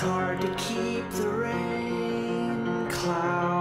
It's hard to keep the rain cloud.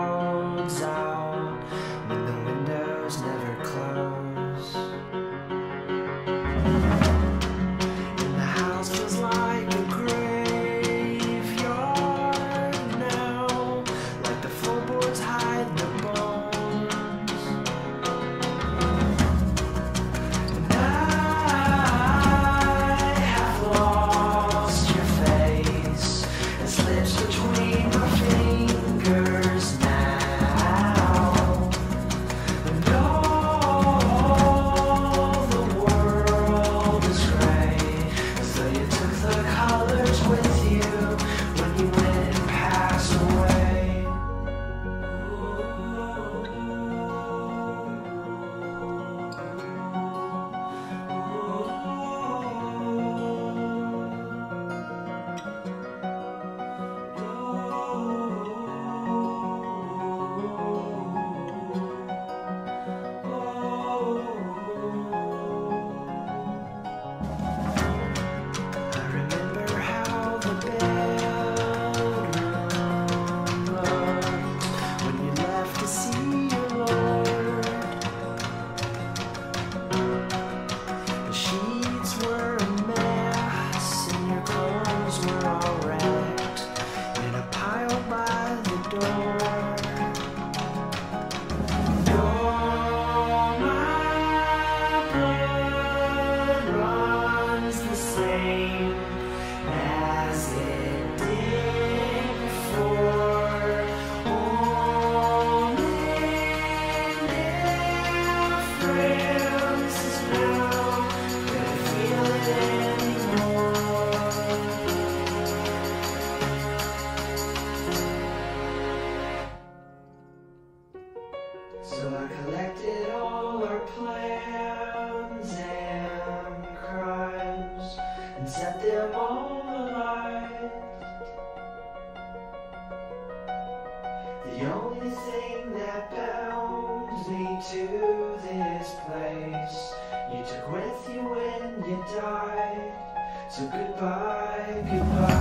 The only thing that bound me to this place. You took with you when you died. So goodbye, goodbye.